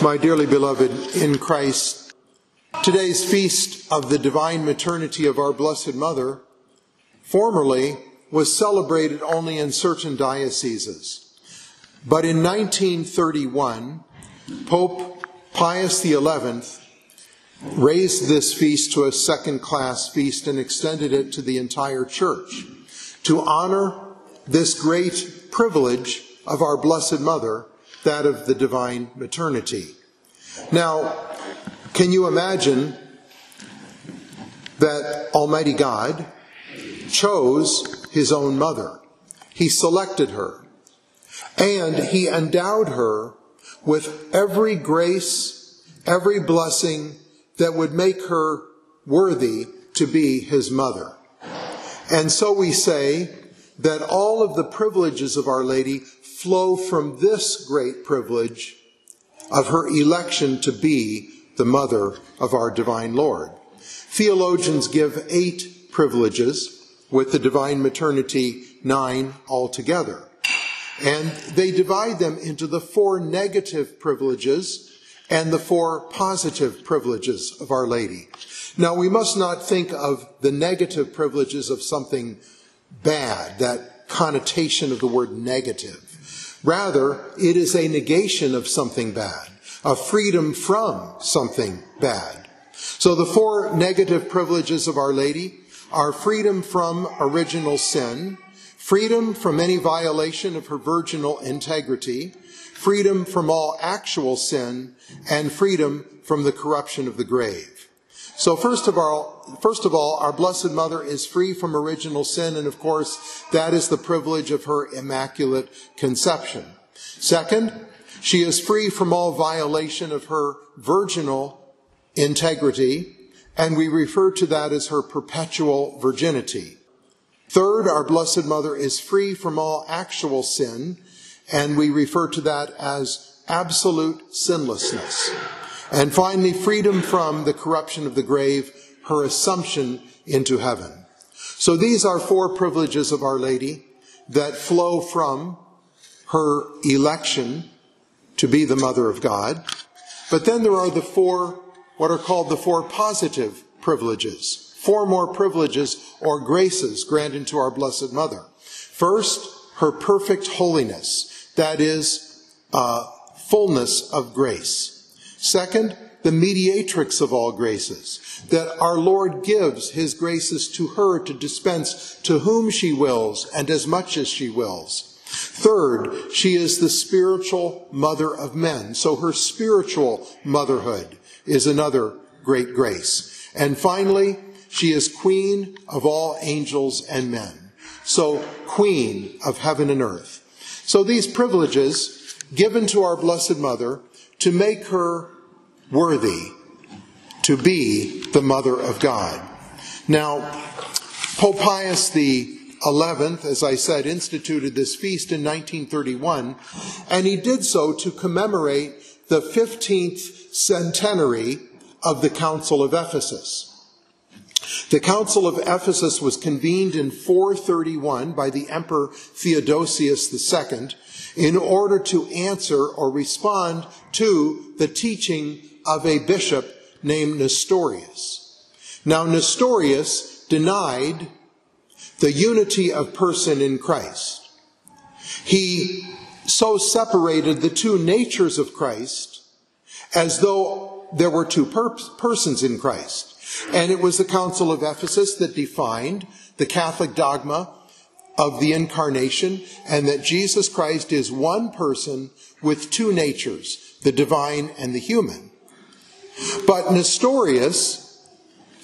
My dearly beloved in Christ, today's feast of the divine maternity of our Blessed Mother formerly was celebrated only in certain dioceses. But in 1931, Pope Pius XI raised this feast to a second class feast and extended it to the entire church to honor this great privilege of our Blessed Mother that of the divine maternity. Now, can you imagine that Almighty God chose his own mother? He selected her and he endowed her with every grace, every blessing that would make her worthy to be his mother. And so we say that all of the privileges of Our Lady flow from this great privilege of her election to be the mother of our divine Lord. Theologians give eight privileges, with the divine maternity nine altogether. And they divide them into the four negative privileges and the four positive privileges of Our Lady. Now, we must not think of the negative privileges of something bad, that connotation of the word negative. Rather, it is a negation of something bad, a freedom from something bad. So the four negative privileges of Our Lady are freedom from original sin, freedom from any violation of her virginal integrity, freedom from all actual sin, and freedom from the corruption of the grave. So first of all, first of all, our Blessed Mother is free from original sin, and of course, that is the privilege of her immaculate conception. Second, she is free from all violation of her virginal integrity, and we refer to that as her perpetual virginity. Third, our Blessed Mother is free from all actual sin, and we refer to that as absolute sinlessness. And finally, freedom from the corruption of the grave, her assumption into heaven. So these are four privileges of Our Lady that flow from her election to be the Mother of God. But then there are the four, what are called the four positive privileges. Four more privileges or graces granted to our Blessed Mother. First, her perfect holiness. That is, uh, fullness of grace. Second, the mediatrix of all graces, that our Lord gives his graces to her to dispense to whom she wills and as much as she wills. Third, she is the spiritual mother of men. So her spiritual motherhood is another great grace. And finally, she is queen of all angels and men. So queen of heaven and earth. So these privileges given to our blessed mother to make her worthy to be the mother of God. Now, Pope Pius the 11th, as I said, instituted this feast in 1931, and he did so to commemorate the 15th centenary of the Council of Ephesus. The Council of Ephesus was convened in 431 by the Emperor Theodosius II in order to answer or respond to the teaching of a bishop named Nestorius. Now, Nestorius denied the unity of person in Christ. He so separated the two natures of Christ as though there were two per- persons in Christ. And it was the Council of Ephesus that defined the Catholic dogma of the incarnation and that Jesus Christ is one person with two natures, the divine and the human. But Nestorius,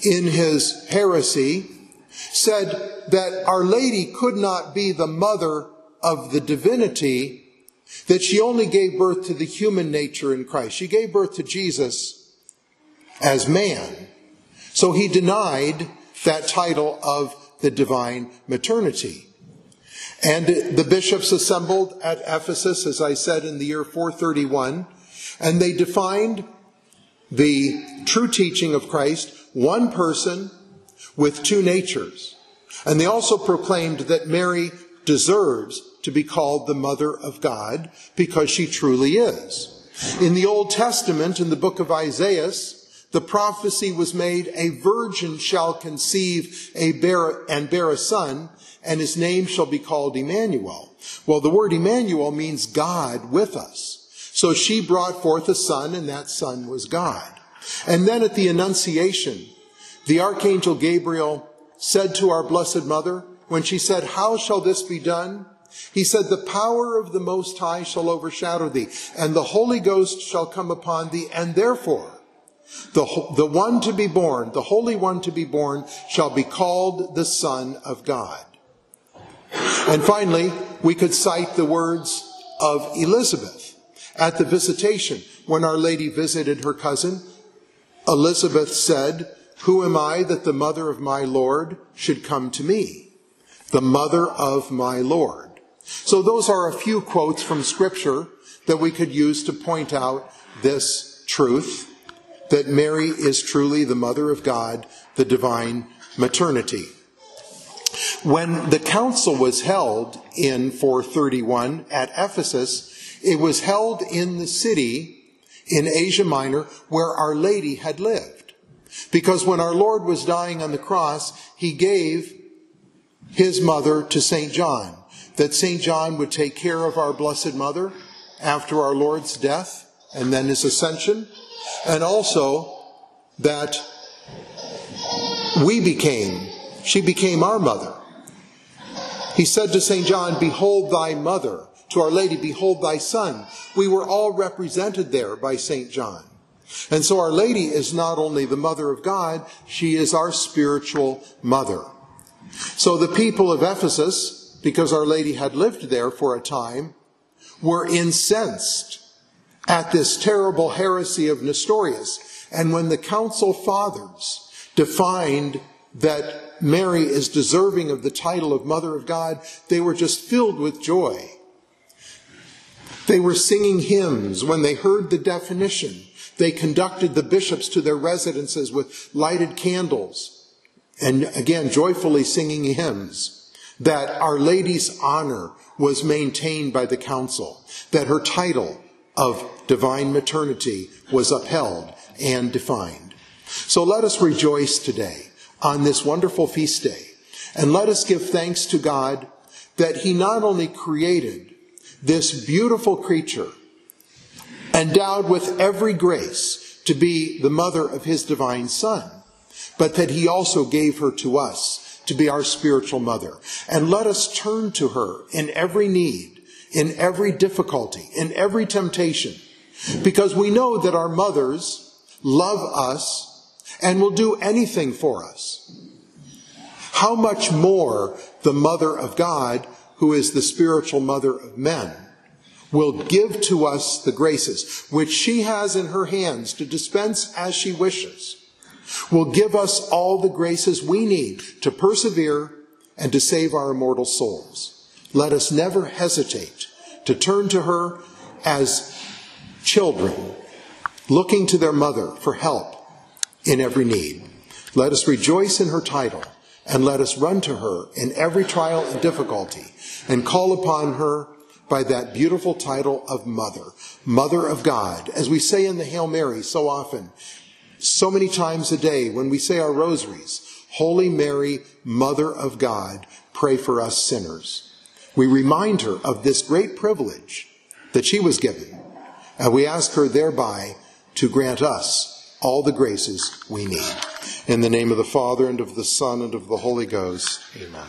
in his heresy, said that Our Lady could not be the mother of the divinity, that she only gave birth to the human nature in Christ. She gave birth to Jesus as man. So he denied that title of the divine maternity. And the bishops assembled at Ephesus, as I said, in the year 431, and they defined the true teaching of Christ, one person with two natures. And they also proclaimed that Mary deserves to be called the mother of God because she truly is. In the Old Testament, in the book of Isaiah, the prophecy was made, a virgin shall conceive a bear, and bear a son, and his name shall be called Emmanuel. Well, the word Emmanuel means God with us. So she brought forth a son, and that son was God. And then at the Annunciation, the Archangel Gabriel said to our Blessed Mother, when she said, How shall this be done? He said, The power of the Most High shall overshadow thee, and the Holy Ghost shall come upon thee, and therefore the, the one to be born, the Holy One to be born, shall be called the Son of God. And finally, we could cite the words of Elizabeth at the visitation when Our Lady visited her cousin. Elizabeth said, Who am I that the mother of my Lord should come to me? The mother of my Lord. So those are a few quotes from Scripture that we could use to point out this truth that Mary is truly the mother of God, the divine maternity. When the council was held in 431 at Ephesus, it was held in the city in Asia Minor where Our Lady had lived. Because when our Lord was dying on the cross, he gave his mother to St. John that St. John would take care of our Blessed Mother after our Lord's death and then his ascension, and also that we became, she became our mother. He said to St. John, Behold thy mother. To Our Lady, Behold thy son. We were all represented there by St. John. And so Our Lady is not only the mother of God, she is our spiritual mother. So the people of Ephesus, because Our Lady had lived there for a time, were incensed at this terrible heresy of Nestorius. And when the council fathers defined that Mary is deserving of the title of Mother of God, they were just filled with joy. They were singing hymns when they heard the definition. They conducted the bishops to their residences with lighted candles and again joyfully singing hymns that Our Lady's honor was maintained by the council, that her title of divine maternity was upheld and defined. So let us rejoice today on this wonderful feast day, and let us give thanks to God that He not only created this beautiful creature, endowed with every grace to be the mother of His divine Son, but that He also gave her to us to be our spiritual mother. And let us turn to her in every need, in every difficulty, in every temptation, because we know that our mothers love us and will do anything for us. How much more the mother of God, who is the spiritual mother of men, will give to us the graces which she has in her hands to dispense as she wishes will give us all the graces we need to persevere and to save our immortal souls. Let us never hesitate to turn to her as children, looking to their mother for help in every need. Let us rejoice in her title and let us run to her in every trial and difficulty and call upon her by that beautiful title of Mother, Mother of God. As we say in the Hail Mary so often, so many times a day when we say our rosaries, Holy Mary, Mother of God, pray for us sinners. We remind her of this great privilege that she was given, and we ask her thereby to grant us all the graces we need. In the name of the Father, and of the Son, and of the Holy Ghost, amen.